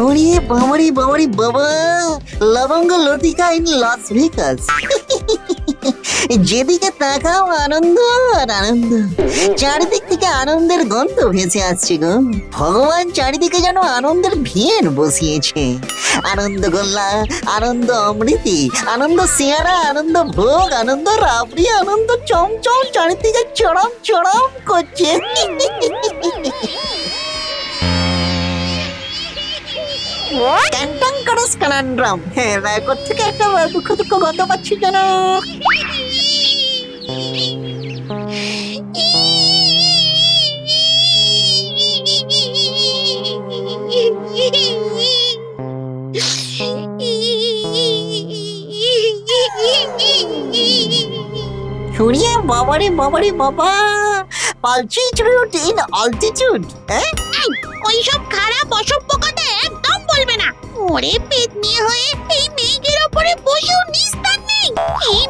ওরে বাবারি বাবারি বাবা লবঙ্গ লতিকা ইন লস ভেগাস যেদিকে তাকাও, আনন্দ আর আনন্দ। চারিদিক থেকে আনন্দের গন্ধ ভেসে আসছে গো। ভগবান চারিদিকে যেন আনন্দের ভিড় বসিয়েছে। আনন্দ গোল্লা, আনন্দ অমৃতি, আনন্দ সিয়ারা আনন্দ ভোগ, আনন্দ রাবড়ি, আনন্দ চমচম, চারিদিকে চড়ম চড়ম করছে। ক্যান্টাং করস কানান্ড্রাম। হ্যাঁ রায়কোট থেকে একটা দুঃখ দুঃখ গন্ধ পাচ্ছি কেন ছড়িয়ে বাবারে বাবারে বাবা। ইন হ্যাঁ? ওইসব খারাপ অসভ্য কথা একদম বলবে না। ওরে পেতনি হয়ে এই মেঘের ওপরে বসেও নিস্তার নেই। এই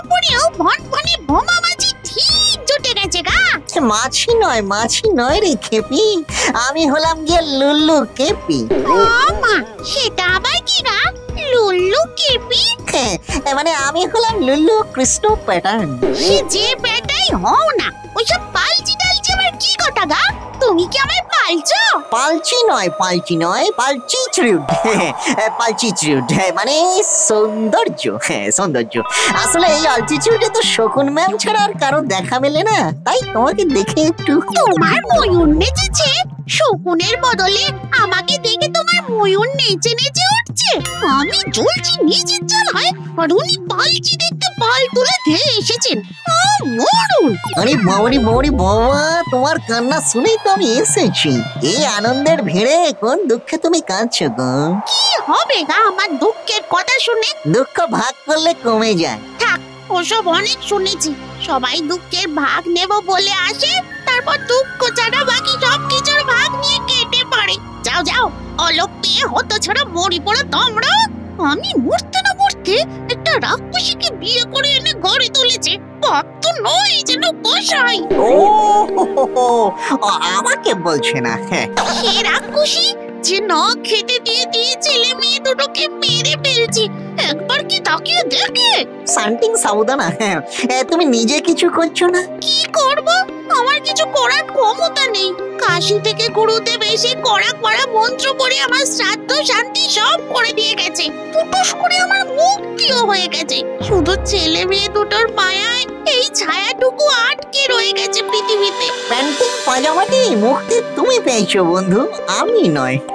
ওপরেও ভন ভনে বোমা মাছি ঠিক জুটে গেছে গা। মাছি নয় মাছি নয় রে খেপি। আমি হলাম গিয়ে লুল্লু কেপি ও মা সেটা আবার কি গা? লুল্লু কেপি হ্যাঁ, মানে আমি হলাম লুল্লু কৃষ্ণ প্যাটার্ন। সে যে বেটাই হও না ওইসব পালচি টালচি আবার কি কথা গা? তুমি কি আমায় পালছো? পালচি নয় পালচি নয় পালচি চুরুট পালচি চুরুট মানে সৌন্দর্য। হ্যাঁ সৌন্দর্য। আসলে এই অল্টিটিউডে তো শকুন ম্যাম ছাড়া আর কারও দেখা মেলে না। তাই তোমাকে দেখে একটু তোমার ময়ূর নেচেছে। শকুনের বদলে আমাকে দেখে তোমার ময়ূর নেচে নেচে উঠছে। আমি জ্বলছি নিজের জ্বালায় আর উনি পালচি দেখতে পাল তুলে ধেয়ে এসেছেন। মরুন। আরে বাবারি বাবারি বাবা তোমার কান্না শুনেই তো আমি এসেছি। এই আনন্দের ভিড়ে কোন দুঃখে তুমি কাঁদছো গো? কি হবে গা আমার দুঃখের কথা শুনে? দুঃখ ভাগ করলে কমে যায়। থাক ওসব অনেক শুনেছি। সবাই দুঃখের ভাগ নেব বলে আসে তারপর দুঃখ ছাড়া বাকি সব কিছুর ভাগ নিয়ে পড়ে যাও যাও। অলোক পেয়ে হতো ছাড়া মরি পড়ে তোমরা। আমি মরতে না মরতে একটা রাক্ষসীকে বিয়ে করে এনে ঘরে তুলেছে। পাপ তো নয় যেন ও হো, হো, হো, ও, আমাকে বলছে না হ্যাঁ সে রাক্ষসী যে ন খেতে দিয়ে দিয়ে ছেলে মেয়ে দুটোকে মেরে ফেলছি। একবার কি তাকিয়ে দেখে? সান্টিং সাবধানা হ্যাঁ এ, তুমি নিজে কিছু করছ না? কি আমার কিছু করার ক্ষমতা নেই। কাশি থেকে গুরুদেব এসে কড়া কড়া মন্ত্র পড়ে আমার শ্রাদ্ধ, শান্তি সব করে দিয়ে গেছে। টুটুস করে আমার মুক্তিও হয়ে গেছে। শুধু ছেলে মেয়ে দুটোর মায়ায় এই ছায়াটুকু আটকে রয়ে গেছে পৃথিবীতে। প্যান্টিং পাজামাটি মুক্তি তুমি পেয়েছ, বন্ধু। আমি নয়।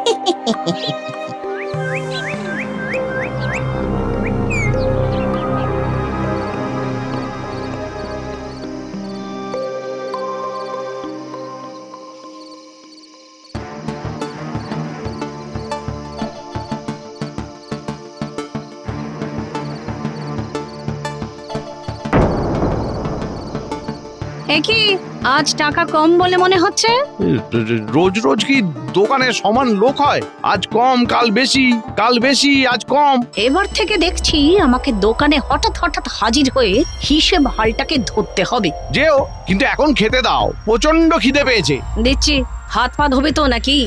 একই আজ টাকা কম বলে মনে হচ্ছে? রোজ রোজ কি দোকানে সমান লোক হয়? আজ কম কাল বেশি কাল বেশি আজ কম। এবার থেকে দেখছি আমাকে দোকানে হঠাৎ হঠাৎ হাজির হয়ে হিসেব হালটাকে ধরতে হবে। যেও কিন্তু এখন খেতে দাও। প্রচণ্ড খিদে পেয়েছে। দিচ্ছি হাত পা ধোবে তো নাকি?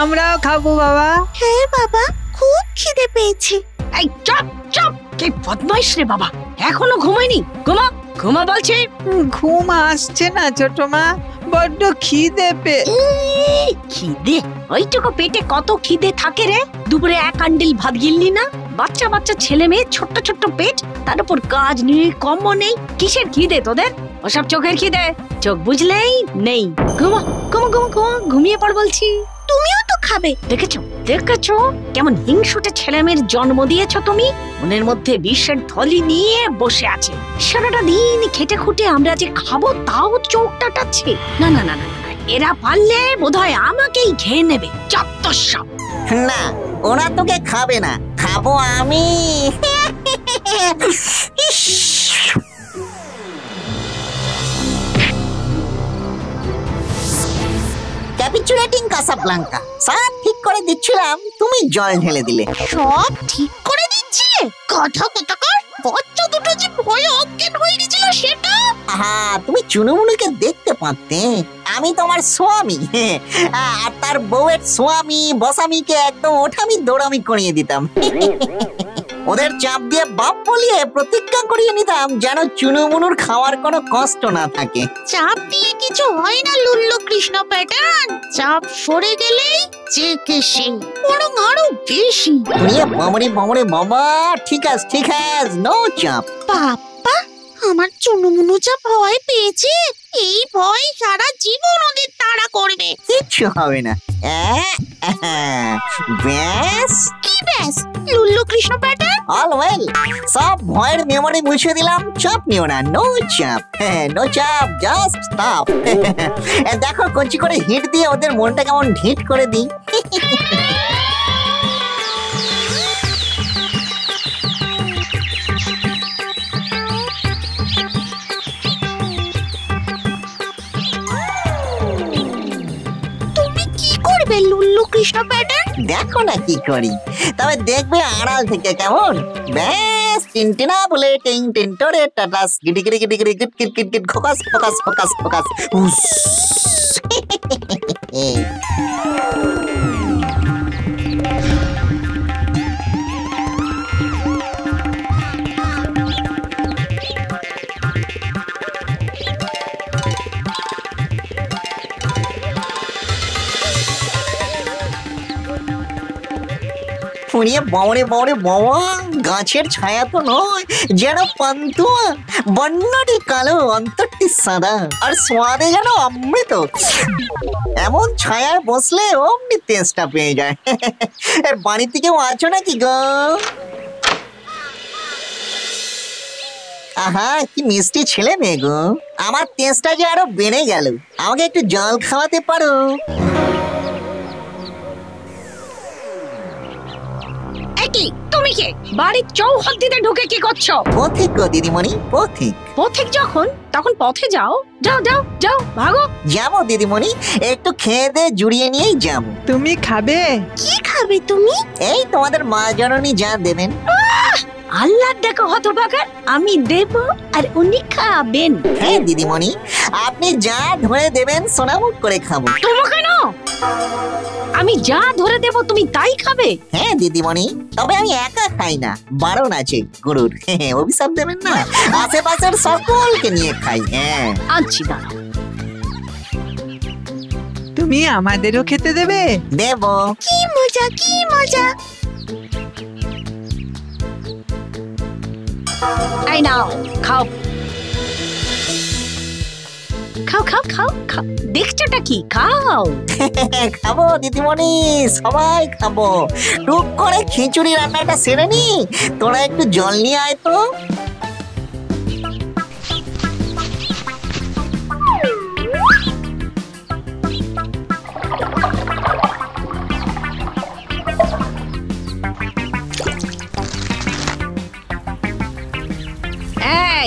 আমরাও খাব বাবা। হ্যাঁ বাবা খুব খিদে পেয়েছে। এই চপ চপ! কি বদমাইশ রে বাবা এখনও ঘুমায়নি? ঘুমা। ঘুমা বলছি? ঘুম আসছে না ছোট মা। বড্ড খিদে পে খিদে? ওইটুকু পেটে কত খিদে থাকে রে? দুপুরে এক আন্ডিল ভাত গিললি না? বাচ্চা বাচ্চা ছেলে মেয়ে ছোট্ট ছোট্ট পেট তার উপর কাজ নেই কম্ম নেই। কিসের খিদে তোদের? ওসব চোখের খিদে। চোখ বুঝলেই নেই। ঘুমা ঘুমা ঘুমা ঘুমা ঘুমিয়ে পড় বলছি। তুমিও তো খাবে। দেখেছ? দেখেছ? কেমন হিংসুটে ছেলে মেয়ের জন্ম দিয়েছ তুমি? মনের মধ্যে বিশ্বের থলি নিয়ে বসে আছে। সারাটা দিন খেটে খুঁটে আমরা যে খাব, তাও চোখ টাটাচ্ছে। না না না না এরা পারলে বোধহয় আমাকেই খেয়ে নেবে। চত্বর সব। না, ওরা তোকে খাবে না। খাব আমি। ক্যাপিচুলেটিং কাসাব্লাঙ্কা সব ঠিক করে দিচ্ছিলাম তুমি জল ঢেলে দিলে। সব ঠিক করে দিচ্ছিলে? কথা কোথাকার? বাচ্চা দুটো যে ভয়ে অজ্ঞান হয়ে গেছিল সেটা? আহা তুমি চুনুমুনুকে দেখতে পারতে আমি তোমার স্বামী। আর তার বউয়ের স্বামী বসামিকে একদম ওঠামি দৌড়ামি করিয়ে দিতাম। ওদের চাপ দিয়ে বাপ বলিয়ে প্রতিজ্ঞা করিয়ে নিতাম যেন চুনুমুনুর খাওয়ার কোনো কষ্ট না থাকে। চাপ দিয়ে কিছু হয় না লুল্লু কৃষ্ণ প্যাটার্ন। চাপ সরে গেলেই চেকে সে বরং আরও বেশি। বমরে বমরে বাবা ঠিক আছে ঠিক আছে নো চাপ। বাপ্পা! আমার চুনুমুনু যা ভয় পেয়েছে এই ভয় সারা জীবন ওদের তাড়া করবে। কিচ্ছু হবে না। আহ, ব্যাস। কি ব্যাস? লুল্লু কৃষ্ণ প্যাটার্ন অল ওয়েল সব ভয়ের মেমোরি মুছে দিলাম চাপ নিও না নো চাপ। নো চাপ জাস্ট স্টপ দেখো কচি করে হিট দিয়ে ওদের মনটা কেমন ঢিট করে দিই। করবে কৃষ্ণ প্যাটার্ন? দেখো না কি করি। তবে দেখবে আড়াল থেকে কেমন? ব্যাস টিনটিনা বলে, টিং টিন টরে, টাটাস, গিটি গিটি গিটি গিটি গিট গিট গিট গিট খোকাস ফোকাস ফোকাস ফোকাস ফুরিয়ে বামরে বামরে বাবা গাছের ছায়া তো নয়, যেন পান্তুয়া বন্যটি কালো, অন্তরটি সাদা, আর সোয়াদে যেন অমৃত। এমন ছায়ায় বসলে অমনি তেজটা পেয়ে যায়। এর বাড়িতে কেউ আছো নাকি গো? আহা, কি মিষ্টি ছেলে মেয়ে গো। আমার তেজটা যে আরও বেড়ে গেল। আমাকে একটু জল খাওয়াতে পারো? একই তুমি কে? বাড়ির চৌহদ্দিতে ঢুকে কি করছ? পথিক গো দিদিমণি পথিক। পথিক যখন তখন পথে যাও। যাও যাও যাও ভাগো। যাব দিদিমণি একটু খেয়ে দে জুড়িয়ে নিয়েই যাব। তুমি খাবে? কি খাবে তুমি? এই তোমাদের মা জননী যা দেবেন। আল্লাহ দেখো হতবাকার আমি দেব আর উনি খাবেন। হ্যাঁ দিদিমণি আপনি যা ধরে দেবেন সোনামুখ করে খাব। তুমি কেন আমি যা ধরে দেব তুমি তাই খাবে? হ্যাঁ দিদিমণি তবে আমি একা খাই না। বারণ আছে গুরুর। অভিশাপ দেবেন না। আশেপাশের সকলকে নিয়ে খাই হ্যাঁ। আনছি দাঁড়াও। তুমি আমাদেরও খেতে দেবে? দেব। কি মজা কি মজা। এই নাও খাও। খাও খাও খাও দেখছোটা কি? খাও। খাব, দিদিমণি। সবাই খাব। টুক করে খিচুড়ি রান্নাটা সেরে নি। তোরা একটু জল নিয়ে আয় তো।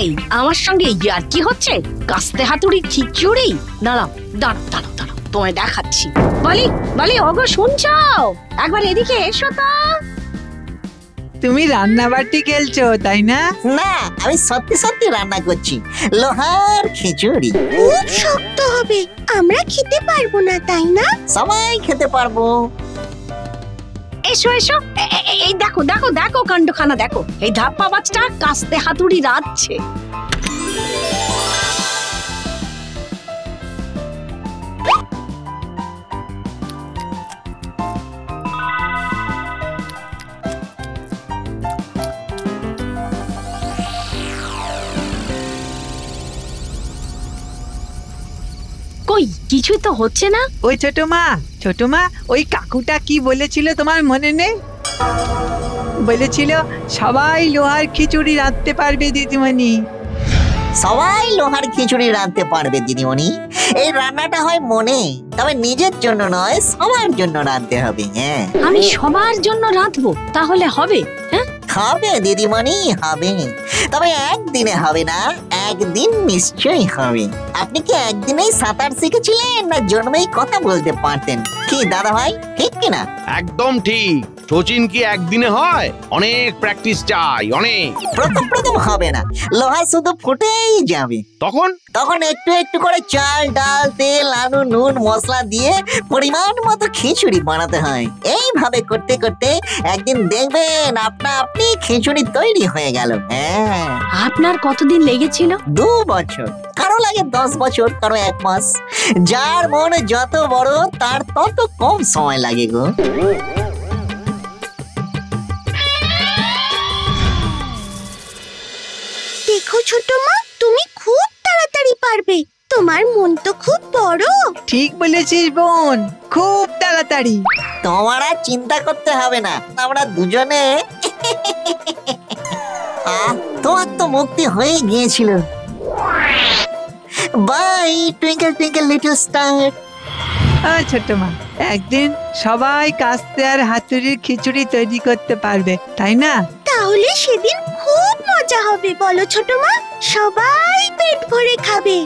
এই আমার সঙ্গে ইয়ার কি হচ্ছে? কাস্তে হাতুড়ি খিচুড়ি? দাঁড়াও দাঁড়াও দাঁড়াও দাঁড়াও তোমায় দেখাচ্ছি। বলি বলি ওগো শুনছো একবার এদিকে এসো তো। তুমি রান্নাবাটি খেলছো তাই না? না আমি সত্যি সত্যি রান্না করছি। লোহার খিচুড়ি। খুব শক্ত হবে। আমরা খেতে পারব না তাই না? সবাই খেতে পারব। এসো এসো। এই দেখো দেখো দেখো কাণ্ডখানা দেখো। এই ধাপ্পা বাজটা কাস্তে হাতুড়ি রাঁধছে। কই? কিছুই তো হচ্ছে না। ওই ছোট মা ছোট মা ওই কাকুটা কি বলেছিল তোমার মনে নেই? বলেছিল সবাই লোহার খিচুড়ি রাঁধতে পারবে দিদিমণি। সবাই লোহার খিচুড়ি রাঁধতে পারবে দিদিমণি। এই রান্নাটা হয় মনে তবে নিজের জন্য নয় সবার জন্য রাঁধতে হবে হ্যাঁ। আমি সবার জন্য রাঁধবো তাহলে হবে হ্যাঁ? হবে, দিদিমণি, হবে। তবে একদিনে হবে না, একদিন নিশ্চয়ই হবে। আপনি কি একদিনেই সাঁতার শিখেছিলেন, না জন্মেই কথা বলতে পারতেন? কি দাদা ভাই ঠিক কিনা? একদম ঠিক। শচীন কি একদিনে হয়? অনেক প্র্যাকটিস চাই অনেক। প্রথম প্রথম হবে না। লোহা শুধু ফুটেই যাবে। তখন? তখন একটু একটু করে চাল ডাল তেল আলু নুন মশলা দিয়ে পরিমাণ মতো খিচুড়ি বানাতে হয়। এইভাবে করতে করতে একদিন দেখবেন আপনা আপনি খিচুড়ি তৈরি হয়ে গেল। হ্যাঁ। আপনার কতদিন লেগেছিল? দু বছর। কারও লাগে দশ বছর কারও এক মাস। যার মন যত বড় তার তত কম সময় লাগে গো। ছোট মা তুমি খুব তাড়াতাড়ি পারবে। তোমার মন তো খুব বড়। ঠিক বলেছিস বোন খুব তাড়াতাড়ি। তোমার আর চিন্তা করতে হবে না আমরা দুজনে আহ, তোমার তো মুক্তি হয়ে গিয়েছিল। By twinkle twinkle little star আ, ছোট মা একদিন সবাই কাস্তে আর হাতুড়ির খিচুড়ি তৈরি করতে পারবে তাই না? তাহলে সেদিন মজা হবে বলো ছোট মা সবাই পেট ভরে খাবে।